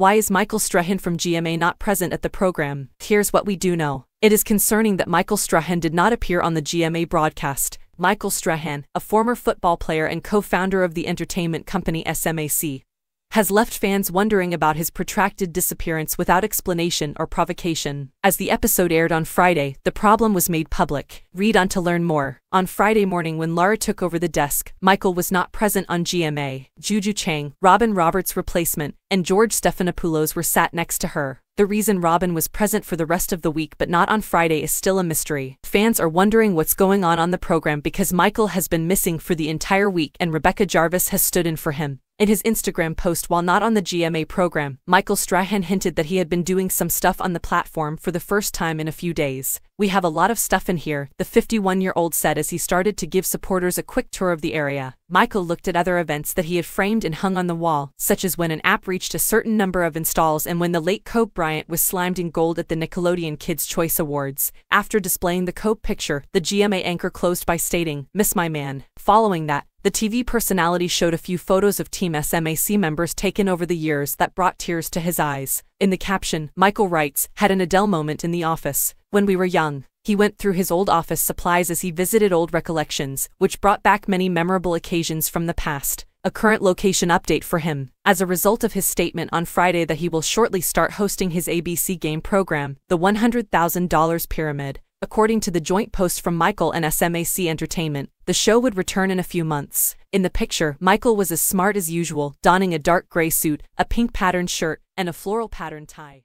Why is Michael Strahan from GMA not present at the program? Here's what we do know. It is concerning that Michael Strahan did not appear on the GMA broadcast. Michael Strahan, a former football player and co-founder of the entertainment company SMAC, has left fans wondering about his protracted disappearance without explanation or provocation. As the episode aired on Friday, the problem was made public. Read on to learn more. On Friday morning when Lara took over the desk, Michael was not present on GMA. Juju Chang, Robin Roberts' replacement, and George Stephanopoulos were sat next to her. The reason Robin was present for the rest of the week but not on Friday is still a mystery. Fans are wondering what's going on on the program because Michael has been missing for the entire week and Rebecca Jarvis has stood in for him. In his Instagram post while not on the GMA program, Michael Strahan hinted that he had been doing some stuff on the platform for the first time in a few days. We have a lot of stuff in here, the 51-year-old said as he started to give supporters a quick tour of the area. Michael looked at other events that he had framed and hung on the wall, such as when an app reached a certain number of installs and when the late Kobe Bryant was slimed in gold at the Nickelodeon Kids' Choice Awards. After displaying the Kobe picture, the GMA anchor closed by stating, Miss my man. Following that, the TV personality showed a few photos of Team SMAC members taken over the years that brought tears to his eyes. In the caption, Michael writes, had an Adele moment in the office. When we were young, he went through his old office supplies as he visited old recollections, which brought back many memorable occasions from the past. A current location update for him. As a result of his statement on Friday that he will shortly start hosting his ABC game program, The $100,000 Pyramid, According to the joint post from Michael and SMAC Entertainment, the show would return in a few months. In the picture, Michael was as smart as usual, donning a dark gray suit, a pink patterned shirt, and a floral pattern tie.